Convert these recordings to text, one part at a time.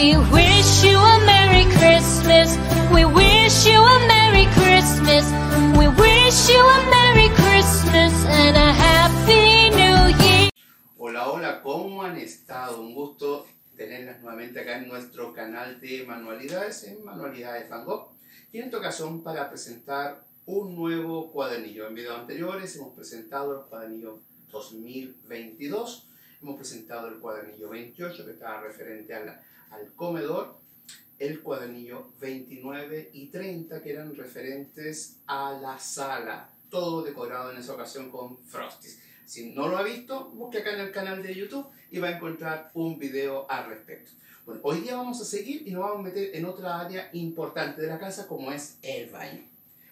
We wish you a Merry Christmas. We wish you a Merry Christmas. We wish you a Merry Christmas and a Happy New Year. Hola, hola, ¿cómo han estado? Un gusto tenerlas nuevamente acá en nuestro canal de manualidades, en Manualidades Van Gogh. Y en esta ocasión para presentar un nuevo cuadernillo. En videos anteriores hemos presentado el cuadernillo 2022, hemos presentado el cuadernillo 28 que estaba referente al, al comedor, el cuadernillo 29 y 30 que eran referentes a la sala, todo decorado en esa ocasión con frosties. Si no lo ha visto, busque acá en el canal de YouTube y va a encontrar un video al respecto. Bueno, hoy día vamos a seguir y nos vamos a meter en otra área importante de la casa como es el baño.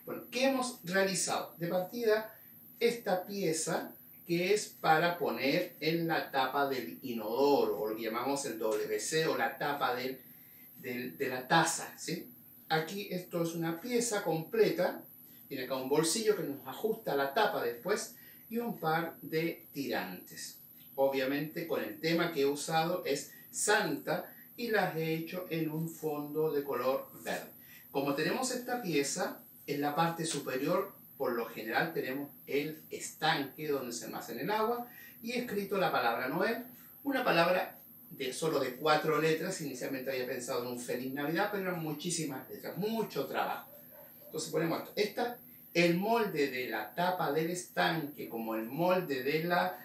Bueno, ¿qué hemos realizado? De partida, esta pieza que es para poner en la tapa del inodoro, o lo llamamos el WC, o la tapa del, de la taza, ¿sí? Aquí esto es una pieza completa, tiene acá un bolsillo que nos ajusta la tapa después, y un par de tirantes. Obviamente con el tema que he usado es Santa, y las he hecho en un fondo de color verde. Como tenemos esta pieza, en la parte superior, por lo general, tenemos el estanque donde se almacena el agua y escrito la palabra Noel, una palabra de solo de cuatro letras. Inicialmente había pensado en un Feliz Navidad, pero eran muchísimas letras, mucho trabajo. Entonces ponemos esto. Esta, el molde de la tapa del estanque, como el molde de la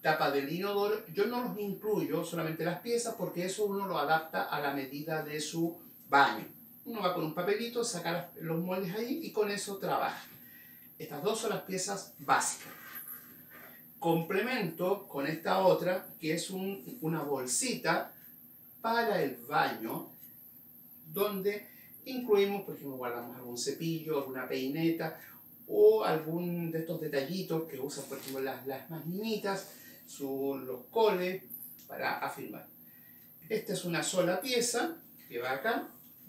tapa del inodoro, yo no los incluyo solamente las piezas porque eso uno lo adapta a la medida de su baño. Uno va con un papelito, saca los moldes ahí y con eso trabaja. Estas dos son las piezas básicas. Complemento con esta otra, que es un, una bolsita para el baño, donde incluimos, por ejemplo, guardamos algún cepillo, alguna peineta o algún de estos detallitos que usan, por ejemplo, las, las más niñitas, los coles, para afirmar. Esta es una sola pieza que va acá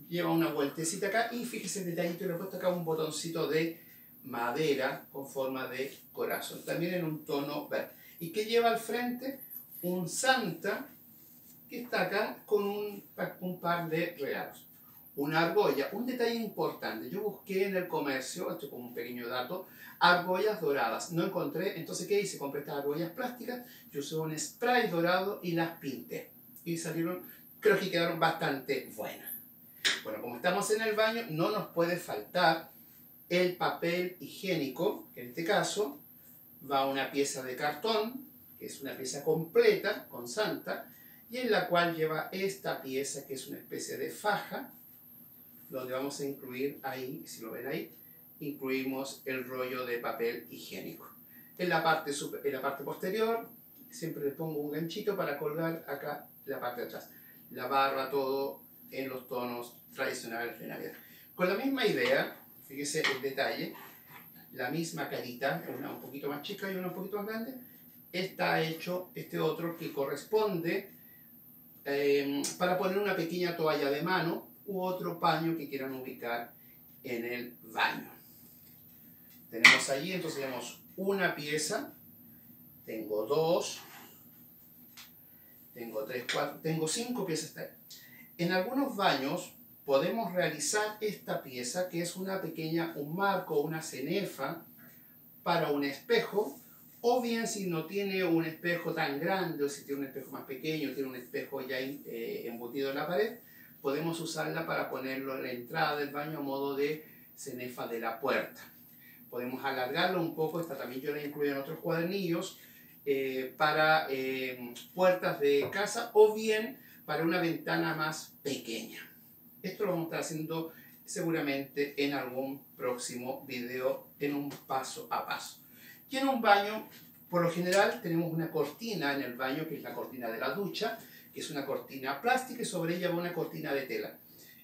lleva una vueltecita acá y fíjese el detallito, le he puesto acá un botoncito de madera con forma de corazón, también en un tono verde. ¿Y que lleva al frente? Un Santa que está acá con un, un par de regalos. Una argolla, un detalle importante, yo busqué en el comercio, esto como un pequeño dato, argollas doradas, no encontré, entonces ¿qué hice? Compré estas argollas plásticas, yo usé un spray dorado y las pinté. Y salieron, creo que quedaron bastante buenas. Bueno, como estamos en el baño, no nos puede faltar el papel higiénico, que en este caso va una pieza de cartón, que es una pieza completa, con santa, y en la cual lleva esta pieza, que es una especie de faja, donde vamos a incluir ahí, si lo ven ahí, incluimos el rollo de papel higiénico. En la parte, en la parte posterior, siempre le pongo un ganchito para colgar acá la parte de atrás. La barra, todo en los tonos tradicionales de Navidad. Con la misma idea, fíjese el detalle, la misma carita, una un poquito más chica y una un poquito más grande, está hecho este otro que corresponde eh, para poner una pequeña toalla de mano u otro paño que quieran ubicar en el baño. Tenemos allí, entonces tenemos una pieza, tengo dos, tengo tres, cuatro, tengo cinco piezas. En algunos baños podemos realizar esta pieza que es una pequeña, un marco, una cenefa para un espejo o bien si no tiene un espejo tan grande o si tiene un espejo más pequeño, tiene un espejo ya eh, embutido en la pared, podemos usarla para ponerlo en la entrada del baño a modo de cenefa de la puerta. Podemos alargarlo un poco, esta también yo la incluyo en otros cuadernillos, eh, para eh, puertas de casa o bien para una ventana más pequeña. Esto lo vamos a estar haciendo seguramente en algún próximo video en un paso a paso. Y en un baño, por lo general tenemos una cortina en el baño que es la cortina de la ducha, que es una cortina plástica y sobre ella va una cortina de tela.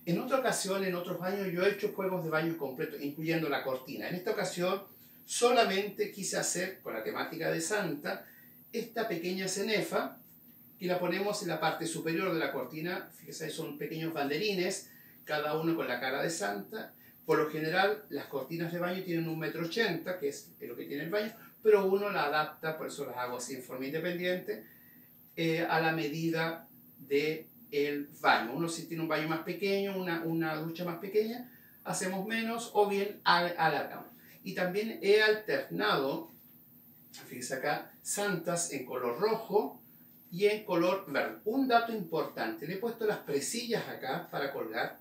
En otra ocasión, en otros baños, yo he hecho juegos de baño completos, incluyendo la cortina. En esta ocasión, solamente quise hacer, con la temática de Santa, esta pequeña cenefa y la ponemos en la parte superior de la cortina. Fíjense, ahí son pequeños banderines, cada uno con la cara de santa. Por lo general, las cortinas de baño tienen un metro ochenta, que es lo que tiene el baño, pero uno la adapta, por eso las hago así en forma independiente, eh, a la medida de el baño. Uno si tiene un baño más pequeño, una, una ducha más pequeña, hacemos menos o bien alargamos. Y también he alternado, fíjense acá, santas en color rojo y en color verde. Un dato importante, le he puesto las presillas acá para colgar.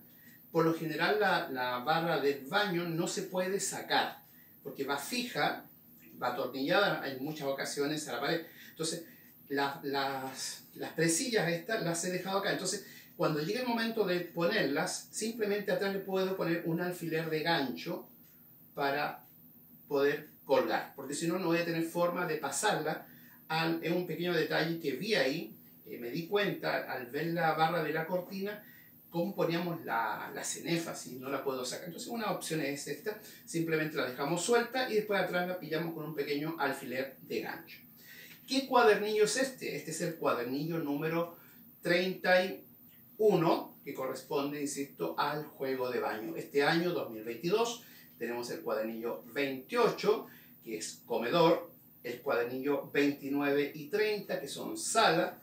Por lo general la, la barra del baño no se puede sacar porque va fija, va atornillada en muchas ocasiones a la pared. Entonces, las, las presillas estas las he dejado acá. Entonces, cuando llegue el momento de ponerlas, simplemente atrás le puedo poner un alfiler de gancho para poder colgar, porque si no, no voy a tener forma de pasarla. Es un pequeño detalle que vi ahí, eh, me di cuenta al ver la barra de la cortina, cómo poníamos la, la cenefa, si no la puedo sacar. Entonces una opción es esta, simplemente la dejamos suelta y después atrás la pillamos con un pequeño alfiler de gancho. ¿Qué cuadernillo es este? Este es el cuadernillo número 31, que corresponde, insisto, al juego de baño. Este año, 2022, tenemos el cuadernillo 28, que es comedor, el cuadernillo 29 y 30, que son sala,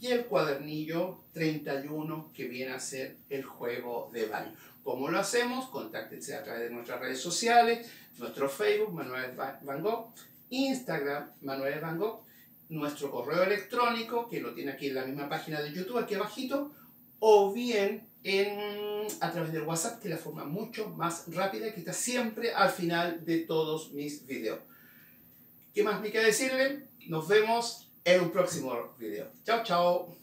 y el cuadernillo 31, que viene a ser el juego de baño. ¿Cómo lo hacemos? Contáctense a través de nuestras redes sociales, nuestro Facebook, Manuel Van Gogh, Instagram, Manuel Van Gogh, nuestro correo electrónico, que lo tiene aquí en la misma página de YouTube, aquí abajito, o bien en, a través del WhatsApp, que es la forma mucho más rápida, que está siempre al final de todos mis videos. ¿Qué más me queda decirle? Nos vemos en un próximo video. Chao, chao.